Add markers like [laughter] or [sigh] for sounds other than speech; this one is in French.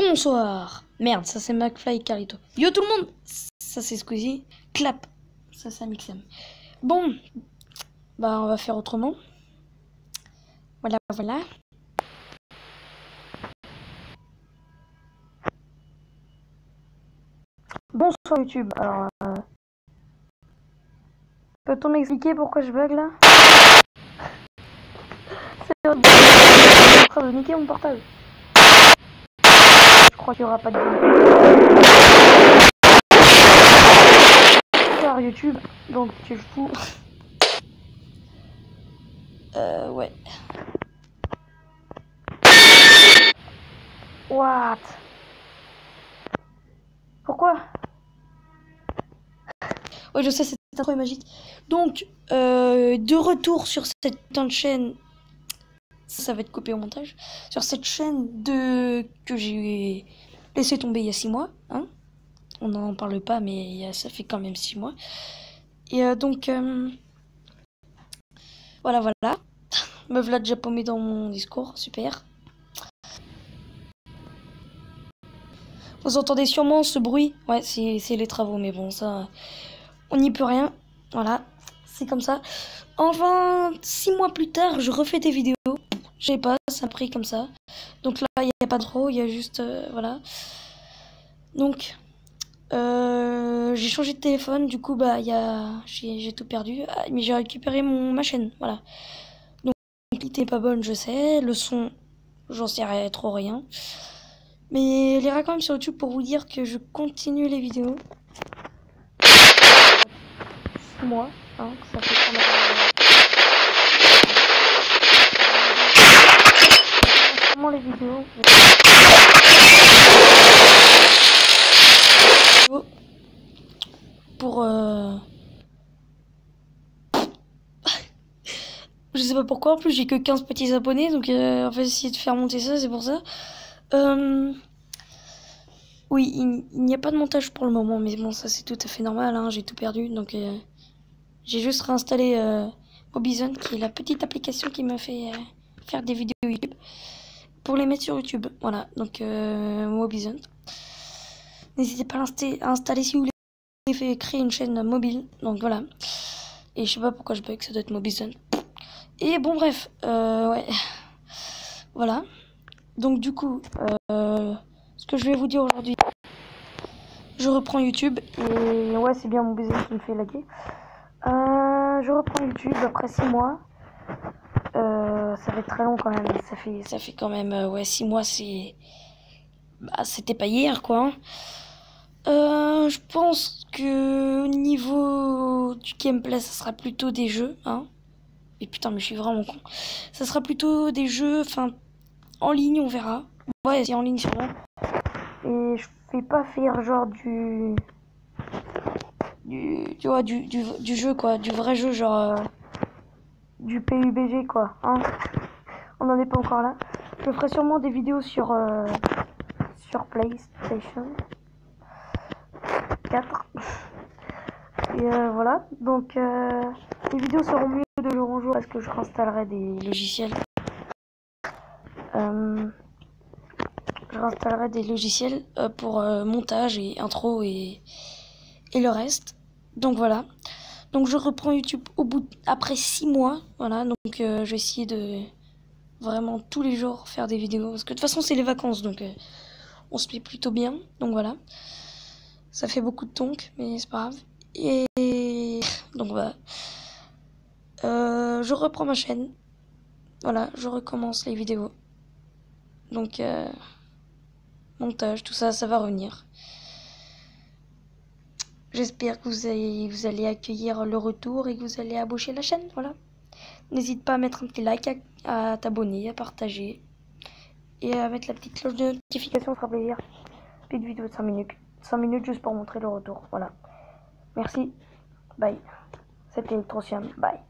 Bonsoir Merde, ça c'est McFly et Carlito. Yo tout le monde Ça c'est Squeezie. Clap Ça c'est Mixem. Bon, bah on va faire autrement. Voilà, voilà. Bonsoir YouTube. Alors, euh... peut-on m'expliquer pourquoi je bug là? [laughs] C'est en train de niquer mon portable. Je crois qu'il n'y aura pas de Bonsoir YouTube, donc tu es fou. [laughs] Euh, ouais. What? Pourquoi? Ouais, je sais, c'est trop magique. Donc, euh, de retour sur cette chaîne, ça va être coupé au montage, sur cette chaîne de que j'ai laissé tomber il y a 6 mois. Hein On n'en parle pas, mais ça fait quand même 6 mois. Et euh, donc, euh, voilà, voilà. [laughs] Me voilà déjà paumé dans mon discours, super. Vous entendez sûrement ce bruit Ouais, c'est les travaux, mais bon, ça, on n'y peut rien. Voilà, c'est comme ça. Enfin, six mois plus tard, je refais des vidéos. Je sais pas, ça a pris comme ça. Donc là, il n'y a pas trop, il y a juste... Euh, voilà. Donc, euh, j'ai changé de téléphone, du coup, bah, y a... j'ai tout perdu. Ah, mais j'ai récupéré mon, ma chaîne, voilà. Donc, qualité n'est pas bonne, je sais. Le son, j'en sais trop rien. Mais ira quand même sur YouTube pour vous dire que je continue les vidéos. Moi, hein, ça Pour euh... je sais pas pourquoi, en plus j'ai que 15 petits abonnés, donc euh, on va essayer de faire monter ça, c'est pour ça. Euh... Oui, il, n'y a pas de montage pour le moment, mais bon, ça c'est tout à fait normal, hein, j'ai tout perdu, donc euh, j'ai juste réinstallé euh, qui est la petite application qui m'a fait faire des vidéos YouTube, pour les mettre sur YouTube, voilà, donc euh. N'hésitez pas à installer si vous voulez créer une chaîne mobile, donc voilà. Et je sais pas pourquoi je bug, ça doit être Mobizone. Et bon bref, euh, ouais, voilà. Donc du coup, euh, ce que je vais vous dire aujourd'hui, je reprends YouTube. Et ouais, c'est bien mon business qui me fait laguer. Euh, je reprends YouTube après 6 mois. Euh, ça va être très long quand même. Ça fait, ça fait quand même, ouais, 6 mois, c'est... Bah, c'était pas hier, quoi. Euh, je pense que au niveau du gameplay, ça sera plutôt des jeux, hein. Et putain, mais je suis vraiment con. Ça sera plutôt des jeux, enfin, en ligne, on verra. Ouais, c'est en ligne sûrement. Et je fais pas faire genre du. Du, tu vois, du, du, du jeu quoi, du vrai jeu, genre. Du PUBG quoi, hein. On n'en est pas encore là. Je ferai sûrement des vidéos sur. Euh, sur PlayStation 4. Et euh, voilà, donc euh, les vidéos seront mieux de jour en jour parce que je réinstallerai des logiciels je réinstallerai des logiciels pour montage et intro et, et le reste. Donc voilà. Donc je reprends YouTube au bout après 6 mois. Voilà, donc je vais essayer de vraiment tous les jours faire des vidéos. Parce que de toute façon c'est les vacances, donc on se met plutôt bien. Donc voilà. Ça fait beaucoup de tonk, mais c'est pas grave. Et donc voilà. je reprends ma chaîne. Voilà, je recommence les vidéos. Donc, euh, montage, tout ça, ça va revenir. J'espère que vous allez, accueillir le retour et que vous allez aboucher la chaîne. Voilà. N'hésite pas à mettre un petit like, à, t'abonner, à partager et à mettre la petite cloche de notification, ça fera plaisir. Petite vidéo de 5 minutes. 5 minutes juste pour montrer le retour. Voilà. Merci. Bye. C'était Electrocium. Bye.